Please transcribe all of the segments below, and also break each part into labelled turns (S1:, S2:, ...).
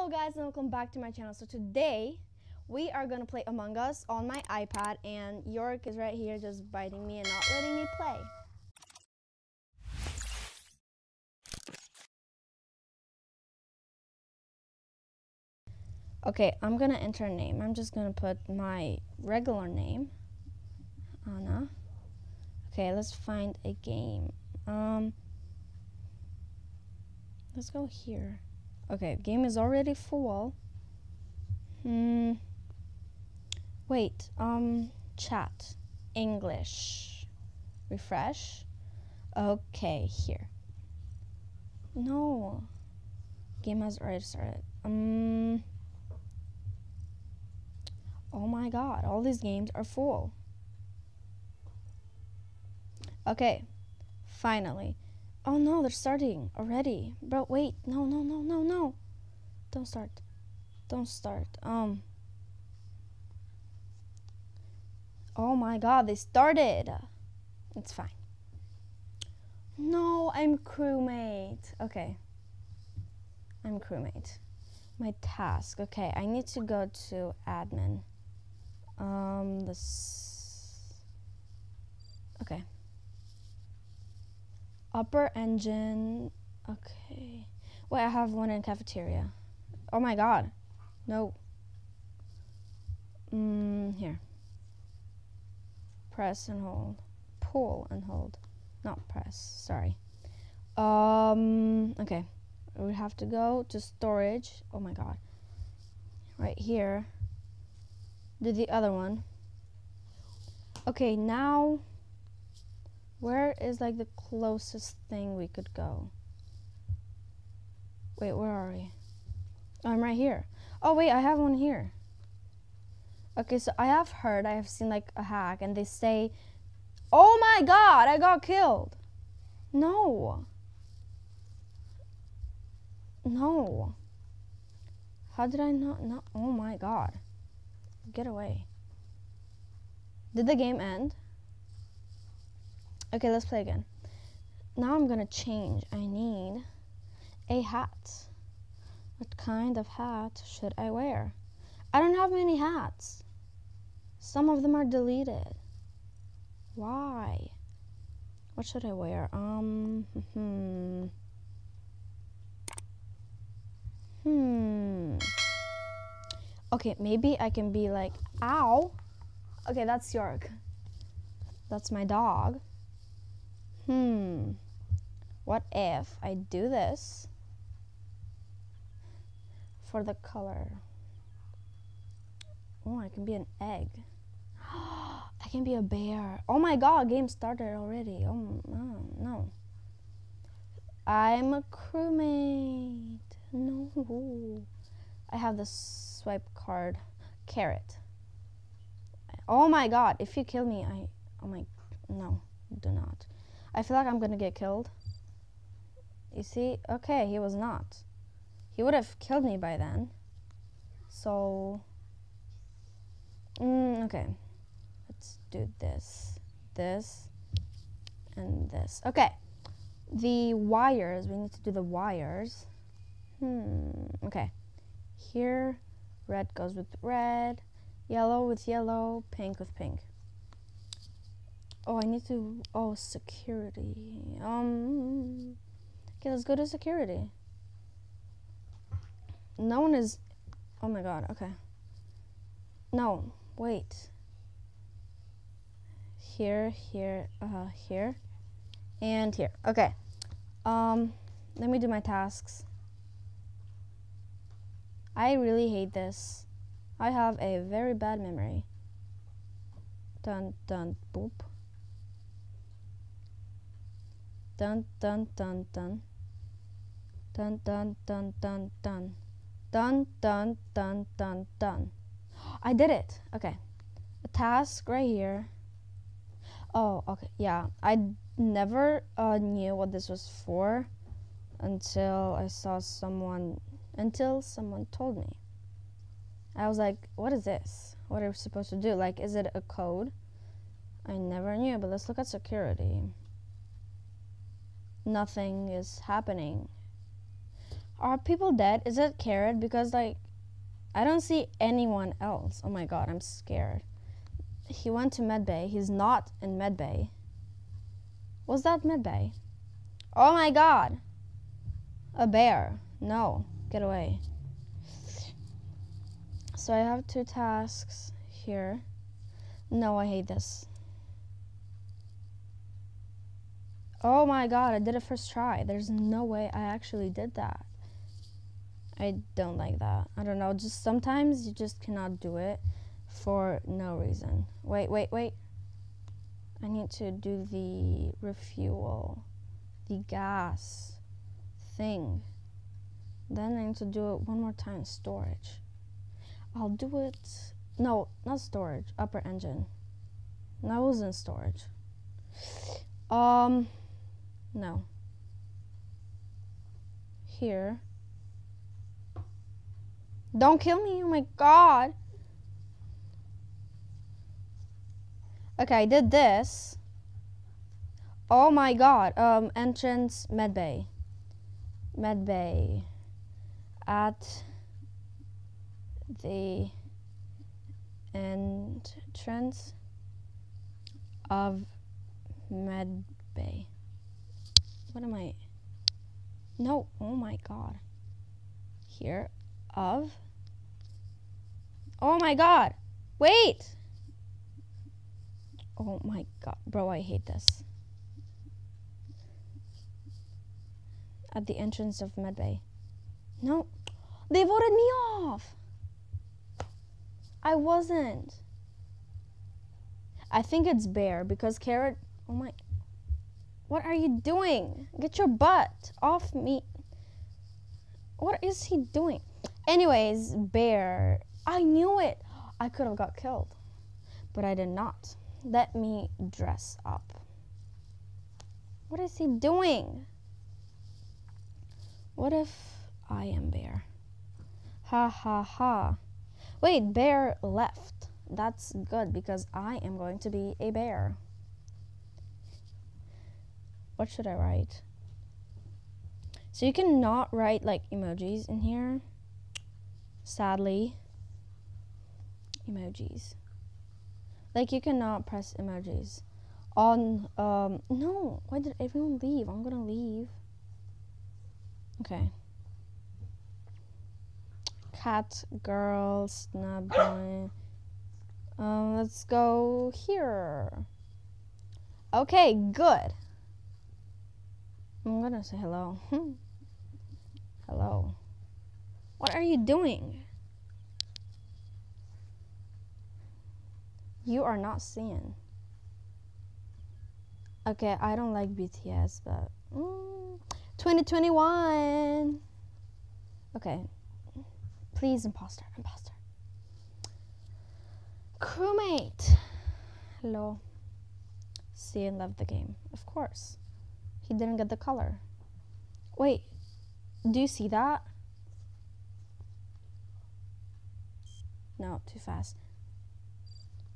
S1: Hello guys and welcome back to my channel. So today we are gonna play Among Us on my iPad and York is right here just biting me and not letting me play. Okay, I'm gonna enter a name. I'm just gonna put my regular name, Anna. Okay, let's find a game. Um, let's go here. Okay, game is already full. Hmm. Wait, um, chat. English. Refresh. Okay, here. No. Game has already started. Um. Oh my god, all these games are full. Okay, finally. Oh no, they're starting already. Bro, wait. No, no, no, no, no. Don't start. Don't start. Um. Oh my god, they started. It's fine. No, I'm crewmate. Okay. I'm crewmate. My task. Okay, I need to go to admin. Um, this. Okay. Upper engine. Okay. Wait, I have one in cafeteria. Oh my god. No. Mm, here. Press and hold. Pull and hold. Not press. Sorry. Um, okay. We have to go to storage. Oh my god. Right here. Do the other one. Okay, now where is like the closest thing we could go? Wait, where are we? Oh, I'm right here. Oh wait, I have one here. Okay, so I have heard, I have seen like a hack and they say, oh my god, I got killed. No. No. How did I not know? Oh my god. Get away. Did the game end? Okay, let's play again. Now I'm gonna change. I need a hat. What kind of hat should I wear? I don't have many hats. Some of them are deleted. Why? What should I wear? Um, hmm. Hmm. Okay, maybe I can be like, ow. Okay, that's York. That's my dog. Hmm. What if I do this for the color? Oh, I can be an egg. I can be a bear. Oh my god, game started already. Oh no, no. I'm a crewmate. No. I have the swipe card. Carrot. Oh my god, if you kill me, I. Oh my. No, do not. I feel like I'm gonna get killed. You see? Okay, he was not. He would have killed me by then. So. Mm, okay. Let's do this, this, and this. Okay. The wires, we need to do the wires. Hmm, okay. Here, red goes with red, yellow with yellow, pink with pink. Oh, I need to. Oh, security. Um. Okay, let's go to security. No one is. Oh my god. Okay. No. Wait. Here, here, uh, here, and here. Okay. Um. Let me do my tasks. I really hate this. I have a very bad memory. Dun dun boop. Dun dun dun dun. Dun dun dun dun dun. Dun dun dun dun dun. I did it. Okay. A task right here. Oh, okay. Yeah. I never uh, knew what this was for until I saw someone until someone told me. I was like, what is this? What are we supposed to do? Like, is it a code? I never knew, but let's look at security nothing is happening. Are people dead? Is it Carrot? Because like, I don't see anyone else. Oh my god, I'm scared. He went to medbay. He's not in medbay. Was that medbay? Oh my god. A bear. No, get away. So I have two tasks here. No, I hate this. Oh my god, I did it first try. There's no way I actually did that. I don't like that. I don't know, just sometimes you just cannot do it for no reason. Wait, wait, wait. I need to do the refuel, the gas thing. Then I need to do it one more time, storage. I'll do it, no, not storage, upper engine. That was in storage. Um, no. Here. Don't kill me, oh my god. Okay, I did this. Oh my god. Um, entrance medbay. Medbay. At the entrance of medbay. What am I? No. Oh my god. Here of. Oh my god. Wait. Oh my god, bro, I hate this. At the entrance of Medbay. No, they voted me off. I wasn't. I think it's Bear because Carrot. Oh my. What are you doing? Get your butt off me. What is he doing? Anyways, Bear. I knew it. I could have got killed, but I did not. Let me dress up. What is he doing? What if I am Bear? Ha ha ha. Wait, Bear left. That's good because I am going to be a bear. What should I write? So you cannot write like emojis in here. Sadly. Emojis. Like you cannot press emojis on um no why did everyone leave i'm gonna leave okay cat girl snub boy um let's go here okay good i'm gonna say hello hello what are you doing You are not seeing. Okay, I don't like BTS, but mm, 2021. Okay, please, imposter, imposter. Crewmate. Hello. See and love the game. Of course. He didn't get the color. Wait, do you see that? No, too fast.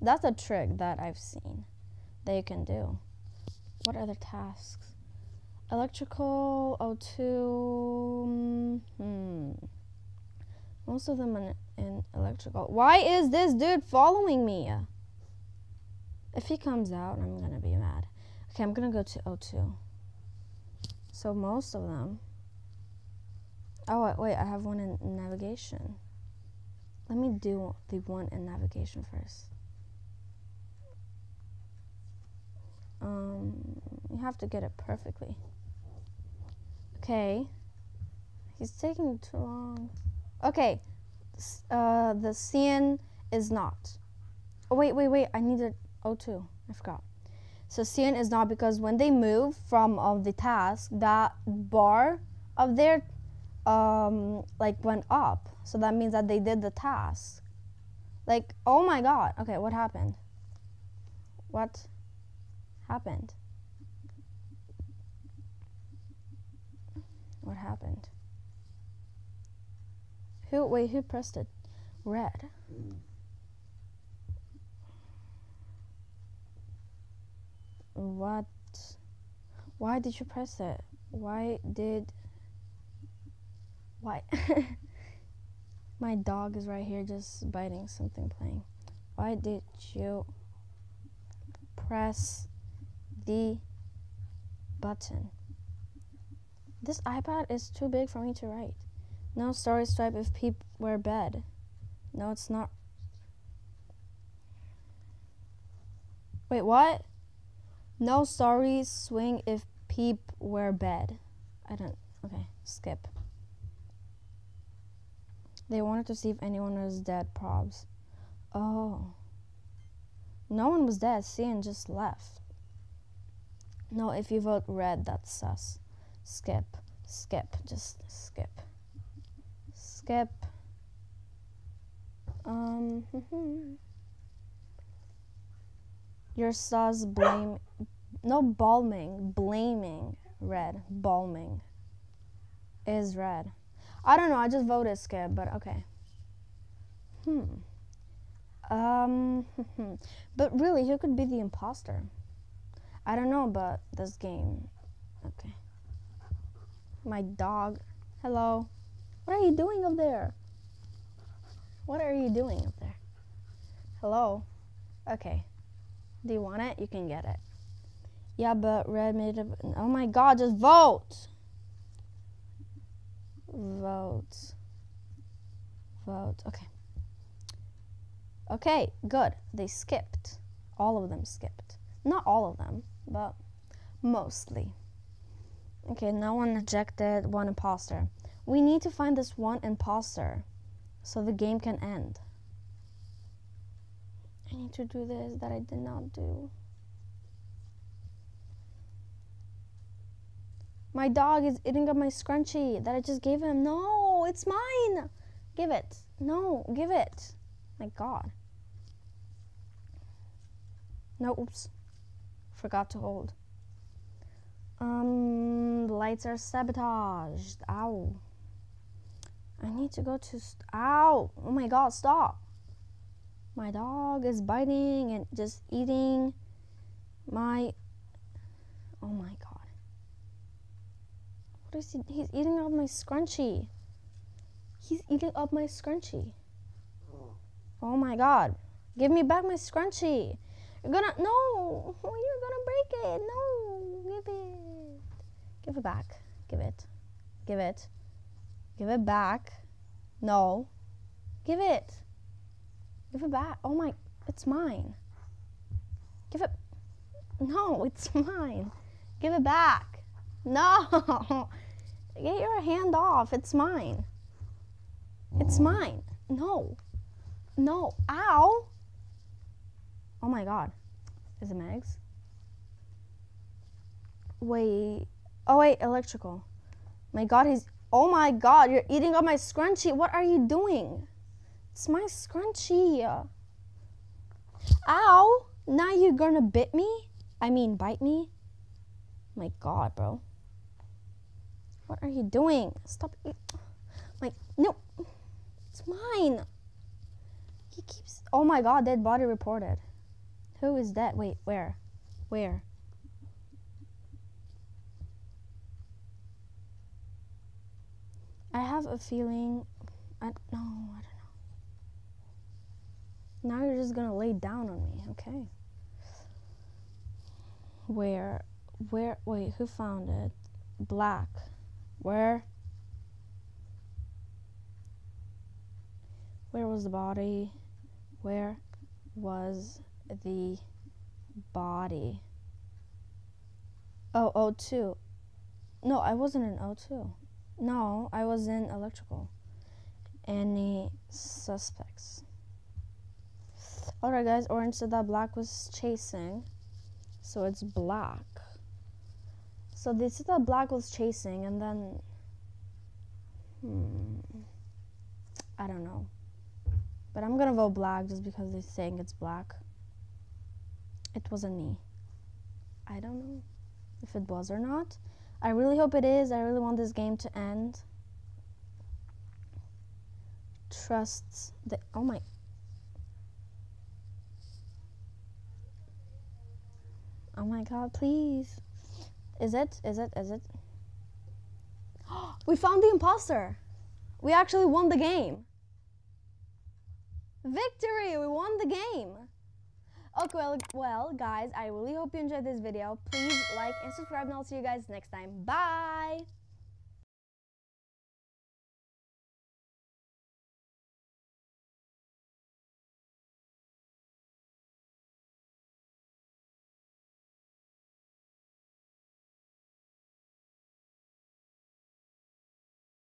S1: That's a trick that I've seen that you can do. What other tasks? Electrical, O2, hmm. Most of them in, in electrical. Why is this dude following me? If he comes out, I'm gonna be mad. Okay, I'm gonna go to O2. So most of them. Oh, wait, I have one in navigation. Let me do the one in navigation first. Um, you have to get it perfectly. Okay. He's taking too long. Okay. Uh, the CN is not. Oh, wait, wait, wait. I needed O2. I forgot. So CN is not because when they move from uh, the task, that bar of their um, like went up. So that means that they did the task. Like, oh my god. Okay, what happened? What? happened? What happened? Who, wait, who pressed it? Red. What? Why did you press it? Why did... Why? My dog is right here just biting something playing. Why did you press the button? This iPad is too big for me to write. No story stripe if peep wear bed. No, it's not. Wait, what? No sorry swing if peep were bad. I don't. Okay, skip. They wanted to see if anyone was dead, probs. Oh. No one was dead. Cian just left. No, if you vote red, that's sus. Skip. Skip. Just skip. Skip. Um. Your sus blame. No, balming. Blaming. Red. Balming. Is red. I don't know. I just voted skip, but okay. Hmm. Um. but really, who could be the imposter? I don't know about this game. Okay. My dog. Hello. What are you doing up there? What are you doing up there? Hello? Okay. Do you want it? You can get it. Yeah, but red made it. Oh my god, just vote! Vote. Vote. Okay. Okay, good. They skipped. All of them skipped. Not all of them, but mostly. Okay, no one ejected, one imposter. We need to find this one imposter so the game can end. I need to do this that I did not do. My dog is eating up my scrunchie that I just gave him. No, it's mine. Give it. No, give it. My God. No, oops. Forgot to hold. Um, the lights are sabotaged. Ow. I need to go to. Ow! Oh my God! Stop. My dog is biting and just eating my. Oh my God. What is he? He's eating up my scrunchie. He's eating up my scrunchie. Oh. oh my God! Give me back my scrunchie. You're gonna no. You're gonna break it. No. Give it. Give it back. Give it. Give it. Give it back. No. Give it. Give it back. Oh my, it's mine. Give it. No, it's mine. Give it back. No. Get your hand off. It's mine. It's mine. No. No. Ow. Oh my god. Is it Megs? Wait. Oh wait, electrical. My god, he's Oh my god, you're eating up my scrunchie. What are you doing? It's my scrunchie. Ow! Now you're gonna bit me? I mean, bite me? My god, bro. What are you doing? Stop. My, no. It's mine. He keeps. Oh my god, dead body reported. Who is that? Wait, where? Where? I have a feeling. I no, I don't know. Now you're just gonna lay down on me, okay? Where, where? Wait, who found it? Black. Where? Where was the body? Where was the body? Oh, O2. No, I wasn't in O2. No, I was in electrical. Any suspects? Alright, guys, orange said that black was chasing. So it's black. So they said that black was chasing, and then. Hmm. I don't know. But I'm gonna vote black just because they're saying it's black. It wasn't me. I don't know if it was or not. I really hope it is. I really want this game to end. Trusts the. Oh my. Oh my god, please. Is it? Is it? Is it? we found the imposter. We actually won the game. Victory! We won the game. Okay, well, well, guys, I really hope you enjoyed this video. Please like and subscribe, and I'll see you guys next time. Bye!